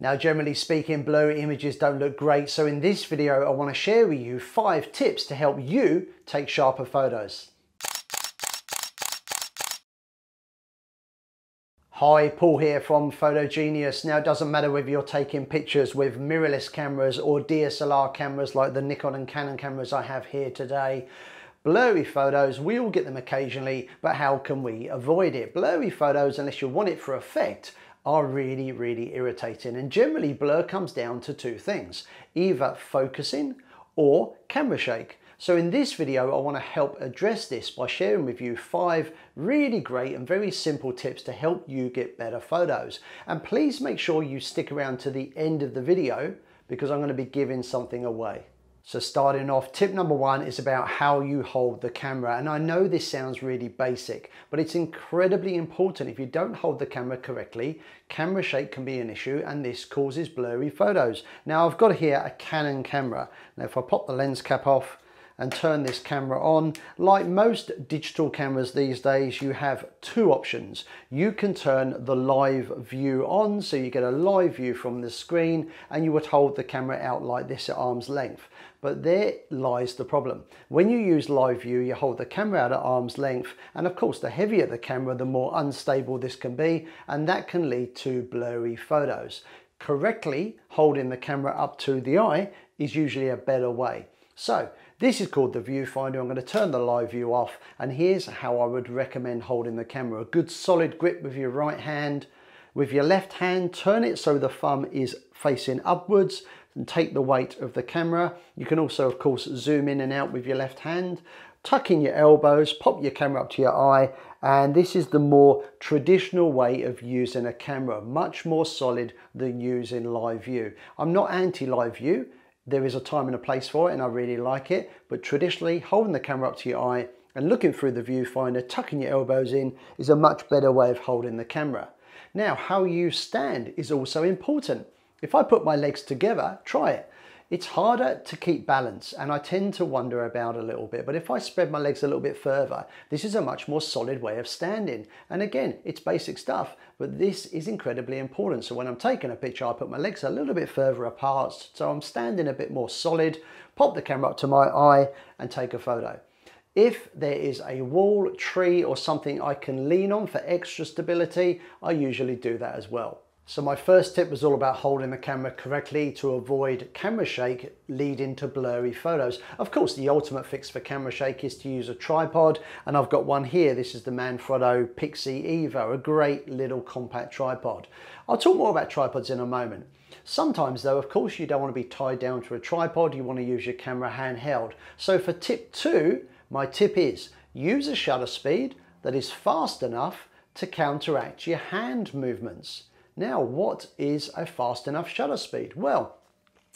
Now generally speaking blurry images don't look great so in this video I want to share with you 5 tips to help you take sharper photos. Hi, Paul here from Photo Genius. Now it doesn't matter whether you're taking pictures with mirrorless cameras or DSLR cameras like the Nikon and Canon cameras I have here today. Blurry photos, we all get them occasionally, but how can we avoid it? Blurry photos, unless you want it for effect, are really, really irritating. And generally blur comes down to two things, either focusing or camera shake. So in this video, I wanna help address this by sharing with you five really great and very simple tips to help you get better photos. And please make sure you stick around to the end of the video because I'm gonna be giving something away. So starting off, tip number one is about how you hold the camera. And I know this sounds really basic, but it's incredibly important. If you don't hold the camera correctly, camera shake can be an issue and this causes blurry photos. Now I've got here a Canon camera. Now if I pop the lens cap off, and turn this camera on. Like most digital cameras these days, you have two options. You can turn the live view on, so you get a live view from the screen, and you would hold the camera out like this at arm's length. But there lies the problem. When you use live view, you hold the camera out at arm's length, and of course, the heavier the camera, the more unstable this can be, and that can lead to blurry photos. Correctly holding the camera up to the eye is usually a better way. So this is called the viewfinder. I'm going to turn the live view off and here's how I would recommend holding the camera. A good solid grip with your right hand. With your left hand, turn it so the thumb is facing upwards and take the weight of the camera. You can also, of course, zoom in and out with your left hand. Tuck in your elbows, pop your camera up to your eye, and this is the more traditional way of using a camera, much more solid than using live view. I'm not anti-live view, there is a time and a place for it and I really like it, but traditionally holding the camera up to your eye and looking through the viewfinder, tucking your elbows in is a much better way of holding the camera. Now, how you stand is also important. If I put my legs together, try it. It's harder to keep balance and I tend to wander about a little bit, but if I spread my legs a little bit further, this is a much more solid way of standing. And again, it's basic stuff, but this is incredibly important. So when I'm taking a picture, I put my legs a little bit further apart, so I'm standing a bit more solid, pop the camera up to my eye and take a photo. If there is a wall, tree or something I can lean on for extra stability, I usually do that as well. So my first tip was all about holding the camera correctly to avoid camera shake leading to blurry photos. Of course, the ultimate fix for camera shake is to use a tripod, and I've got one here. This is the Manfrotto Pixi Evo, a great little compact tripod. I'll talk more about tripods in a moment. Sometimes though, of course, you don't want to be tied down to a tripod, you want to use your camera handheld. So for tip two, my tip is use a shutter speed that is fast enough to counteract your hand movements. Now, what is a fast enough shutter speed? Well,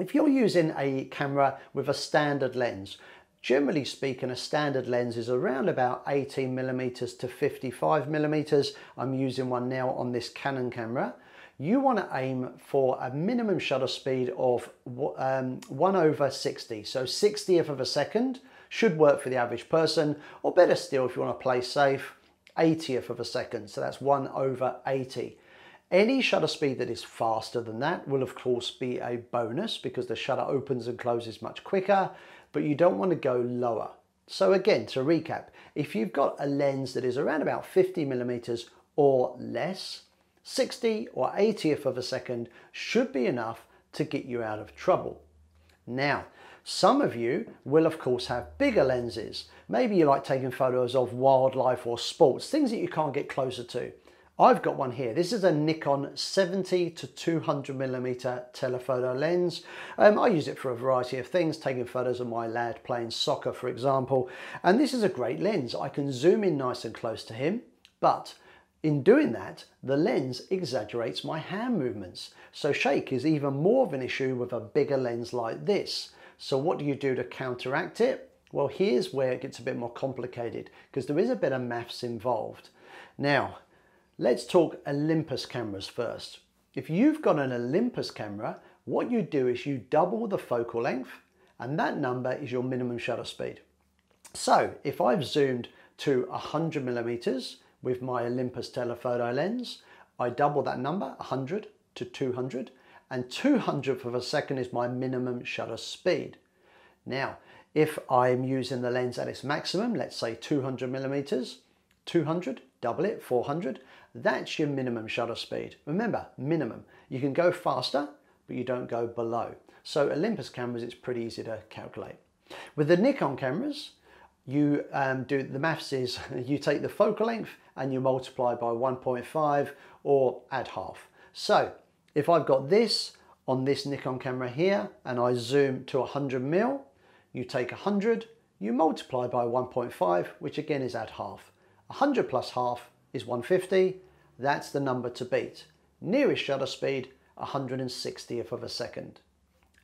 if you're using a camera with a standard lens, generally speaking, a standard lens is around about 18 millimeters to 55 millimeters. I'm using one now on this Canon camera. You want to aim for a minimum shutter speed of um, 1 over 60. So 60th of a second should work for the average person, or better still, if you want to play safe, 80th of a second. So that's 1 over 80. Any shutter speed that is faster than that will of course be a bonus because the shutter opens and closes much quicker, but you don't want to go lower. So again, to recap, if you've got a lens that is around about 50 millimeters or less, 60 or 80th of a second should be enough to get you out of trouble. Now, some of you will of course have bigger lenses. Maybe you like taking photos of wildlife or sports, things that you can't get closer to. I've got one here. This is a Nikon 70 to 200 millimeter telephoto lens. Um, I use it for a variety of things, taking photos of my lad playing soccer, for example. And this is a great lens. I can zoom in nice and close to him, but in doing that, the lens exaggerates my hand movements. So shake is even more of an issue with a bigger lens like this. So what do you do to counteract it? Well, here's where it gets a bit more complicated because there is a bit of maths involved. Now, Let's talk Olympus cameras first. If you've got an Olympus camera, what you do is you double the focal length and that number is your minimum shutter speed. So if I've zoomed to 100 millimeters with my Olympus telephoto lens, I double that number, 100 to 200, and 200th of a second is my minimum shutter speed. Now, if I'm using the lens at its maximum, let's say 200 millimeters, 200, double it, 400, that's your minimum shutter speed. Remember, minimum. You can go faster, but you don't go below. So Olympus cameras, it's pretty easy to calculate. With the Nikon cameras, you um, do the maths is you take the focal length and you multiply by 1.5 or add half. So if I've got this on this Nikon camera here and I zoom to 100 mil, you take 100, you multiply by 1.5, which again is add half. 100 plus half is 150, that's the number to beat. Nearest shutter speed, 160th of a second.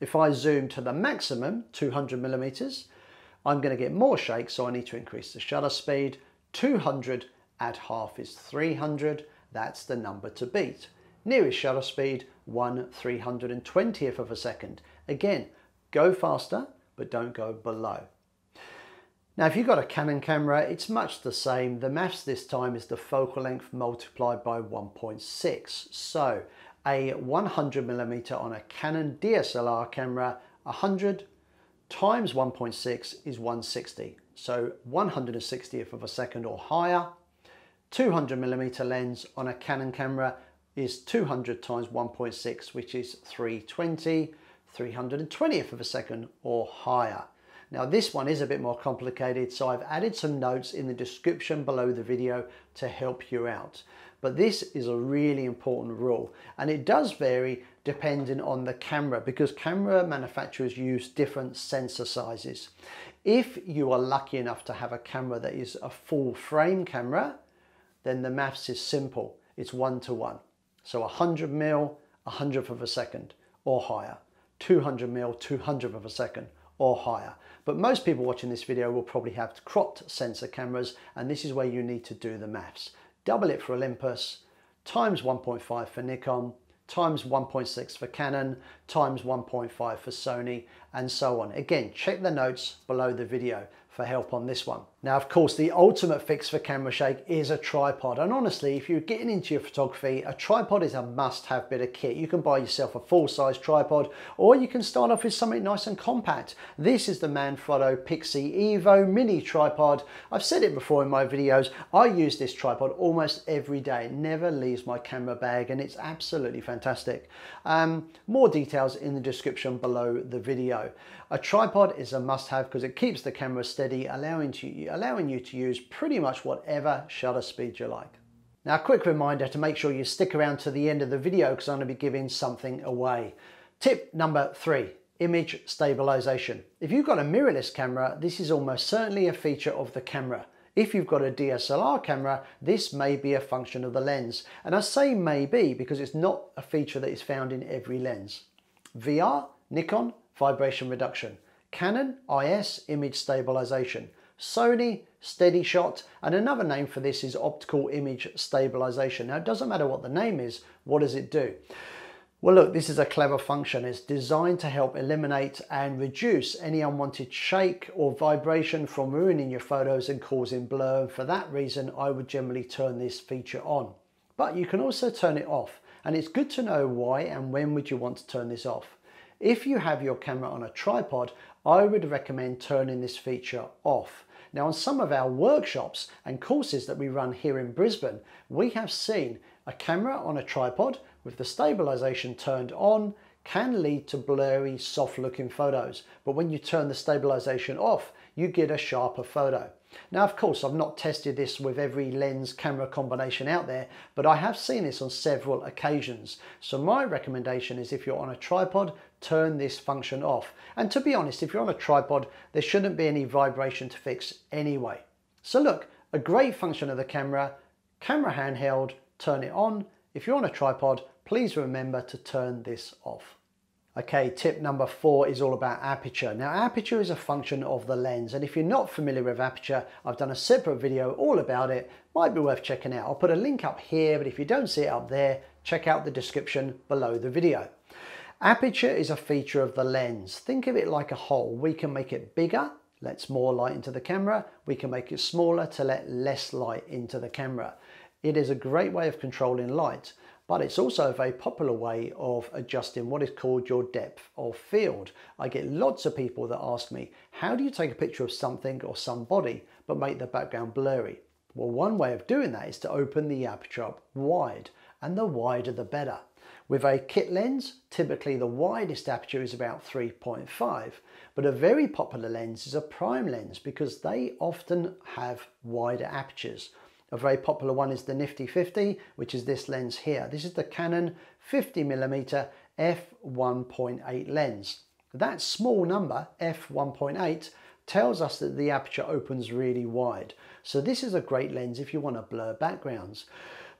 If I zoom to the maximum, 200 millimeters, I'm going to get more shake, so I need to increase the shutter speed. 200 add half is 300, that's the number to beat. Nearest shutter speed, 1 320th of a second. Again, go faster, but don't go below. Now, if you've got a Canon camera, it's much the same. The maths this time is the focal length multiplied by 1.6. So a 100 millimeter on a Canon DSLR camera, 100 times 1.6 is 160. So 160th of a second or higher. 200 millimeter lens on a Canon camera is 200 times 1.6, which is 320, 320th of a second or higher. Now this one is a bit more complicated, so I've added some notes in the description below the video to help you out. But this is a really important rule, and it does vary depending on the camera because camera manufacturers use different sensor sizes. If you are lucky enough to have a camera that is a full frame camera, then the maths is simple. It's one to one. So 100 mil, 100th of a second or higher. 200 mil, 200th of a second or higher. But most people watching this video will probably have cropped sensor cameras and this is where you need to do the maths. Double it for Olympus, times 1.5 for Nikon, times 1.6 for Canon, times 1.5 for Sony, and so on. Again, check the notes below the video for help on this one. Now, of course, the ultimate fix for camera shake is a tripod. And honestly, if you're getting into your photography, a tripod is a must-have bit of kit. You can buy yourself a full-size tripod, or you can start off with something nice and compact. This is the Manfrotto Pixi Evo mini tripod. I've said it before in my videos, I use this tripod almost every day. It never leaves my camera bag, and it's absolutely fantastic. Um, more details in the description below the video. A tripod is a must-have because it keeps the camera steady, allowing, to, allowing you to use pretty much whatever shutter speed you like. Now, a quick reminder to make sure you stick around to the end of the video because I'm going to be giving something away. Tip number three, image stabilization. If you've got a mirrorless camera, this is almost certainly a feature of the camera. If you've got a DSLR camera, this may be a function of the lens. And I say maybe because it's not a feature that is found in every lens. VR, Nikon, vibration reduction. Canon IS image stabilization. Sony steady shot and another name for this is optical image stabilization. Now it doesn't matter what the name is, what does it do? Well look, this is a clever function. It's designed to help eliminate and reduce any unwanted shake or vibration from ruining your photos and causing blur. And for that reason, I would generally turn this feature on. But you can also turn it off. And it's good to know why and when would you want to turn this off. If you have your camera on a tripod, I would recommend turning this feature off. Now on some of our workshops and courses that we run here in Brisbane, we have seen a camera on a tripod with the stabilization turned on can lead to blurry, soft looking photos. But when you turn the stabilization off, you get a sharper photo. Now, of course, I've not tested this with every lens camera combination out there, but I have seen this on several occasions. So my recommendation is if you're on a tripod, turn this function off. And to be honest, if you're on a tripod, there shouldn't be any vibration to fix anyway. So look, a great function of the camera, camera handheld, turn it on. If you're on a tripod, please remember to turn this off. Okay, tip number four is all about aperture. Now aperture is a function of the lens and if you're not familiar with aperture, I've done a separate video all about it, might be worth checking out. I'll put a link up here, but if you don't see it up there, check out the description below the video. Aperture is a feature of the lens. Think of it like a hole. We can make it bigger, lets more light into the camera. We can make it smaller to let less light into the camera. It is a great way of controlling light. but it's also a very popular way of adjusting what is called your depth of field. I get lots of people that ask me, how do you take a picture of something or somebody but make the background blurry? Well, one way of doing that is to open the aperture up wide, and the wider the better. With a kit lens, typically the widest aperture is about 3.5, but a very popular lens is a prime lens because they often have wider apertures. A very popular one is the Nifty 50, which is this lens here. This is the Canon 50mm f1.8 lens. That small number, f1.8, tells us that the aperture opens really wide. So this is a great lens if you want to blur backgrounds.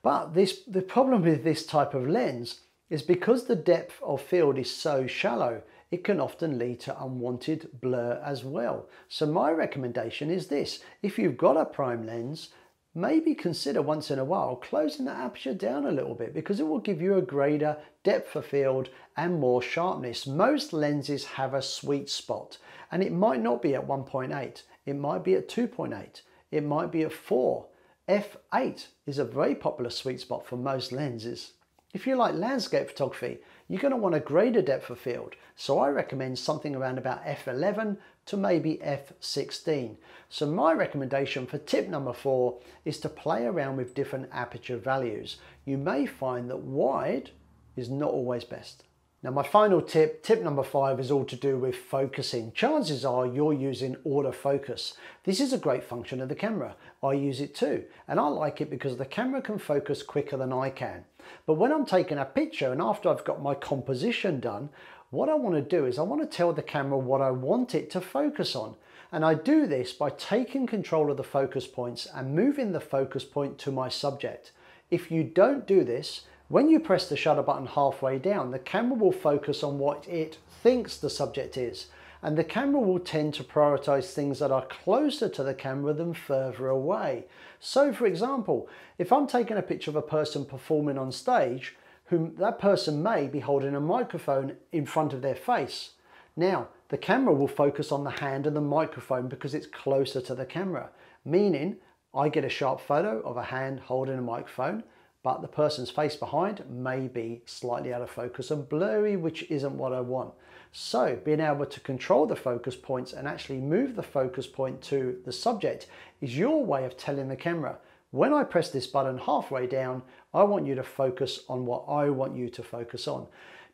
But this, the problem with this type of lens is because the depth of field is so shallow, it can often lead to unwanted blur as well. So my recommendation is this, if you've got a prime lens, maybe consider once in a while closing the aperture down a little bit because it will give you a greater depth of field and more sharpness. Most lenses have a sweet spot and it might not be at 1.8, it might be at 2.8, it might be at 4. f8 is a very popular sweet spot for most lenses. If you like landscape photography, you're going to want a greater depth of field. So I recommend something around about f11 to maybe f16. So my recommendation for tip number four is to play around with different aperture values. You may find that wide is not always best. Now my final tip, tip number five is all to do with focusing. Chances are you're using autofocus. This is a great function of the camera. I use it too. And I like it because the camera can focus quicker than I can. But when I'm taking a picture and after I've got my composition done, what I want to do is I want to tell the camera what I want it to focus on. And I do this by taking control of the focus points and moving the focus point to my subject. If you don't do this, when you press the shutter button halfway down, the camera will focus on what it thinks the subject is, and the camera will tend to prioritize things that are closer to the camera than further away. So for example, if I'm taking a picture of a person performing on stage, whom that person may be holding a microphone in front of their face. Now, the camera will focus on the hand and the microphone because it's closer to the camera, meaning I get a sharp photo of a hand holding a microphone, but the person's face behind may be slightly out of focus and blurry, which isn't what I want. So being able to control the focus points and actually move the focus point to the subject is your way of telling the camera, when I press this button halfway down, I want you to focus on what I want you to focus on.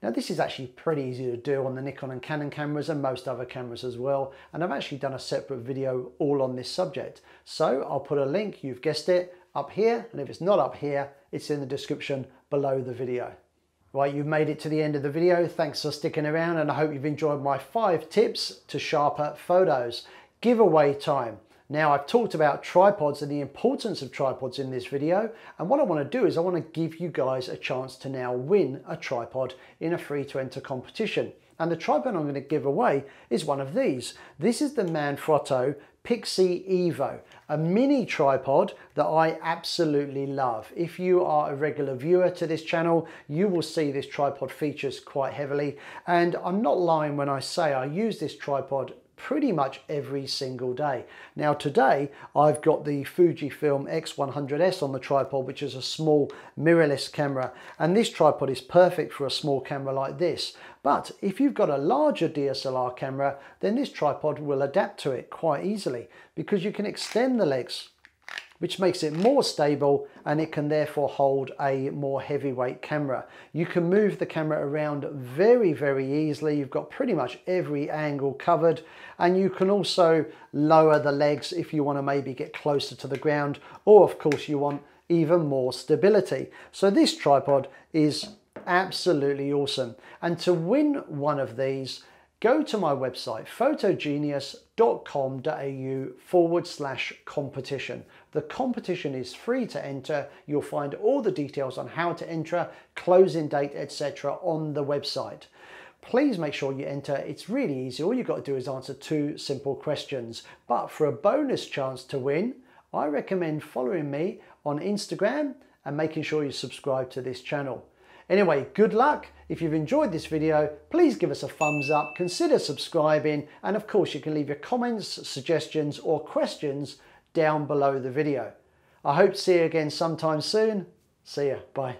Now this is actually pretty easy to do on the Nikon and Canon cameras and most other cameras as well. And I've actually done a separate video all on this subject. So I'll put a link, you've guessed it, up here. And if it's not up here, it's in the description below the video. Right, you've made it to the end of the video. Thanks for sticking around and I hope you've enjoyed my five tips to sharper photos. Giveaway time. Now I've talked about tripods and the importance of tripods in this video and what I want to do is I want to give you guys a chance to now win a tripod in a free to enter competition. And the tripod I'm going to give away is one of these. This is the Manfrotto Pixi Evo, a mini tripod that I absolutely love. If you are a regular viewer to this channel, you will see this tripod features quite heavily. And I'm not lying when I say I use this tripod pretty much every single day. Now today I've got the Fujifilm X100S on the tripod which is a small mirrorless camera and this tripod is perfect for a small camera like this but if you've got a larger DSLR camera then this tripod will adapt to it quite easily because you can extend the legs which makes it more stable and it can therefore hold a more heavyweight camera. You can move the camera around very, very easily. You've got pretty much every angle covered and you can also lower the legs if you want to maybe get closer to the ground or of course you want even more stability. So this tripod is absolutely awesome. And to win one of these, go to my website photogenius.com.au forward slash competition. The competition is free to enter. You'll find all the details on how to enter, closing date, etc. on the website. Please make sure you enter. It's really easy. All you've got to do is answer two simple questions. But for a bonus chance to win, I recommend following me on Instagram and making sure you subscribe to this channel. Anyway, good luck. If you've enjoyed this video, please give us a thumbs up, consider subscribing, and of course you can leave your comments, suggestions, or questions down below the video. I hope to see you again sometime soon. See ya. Bye.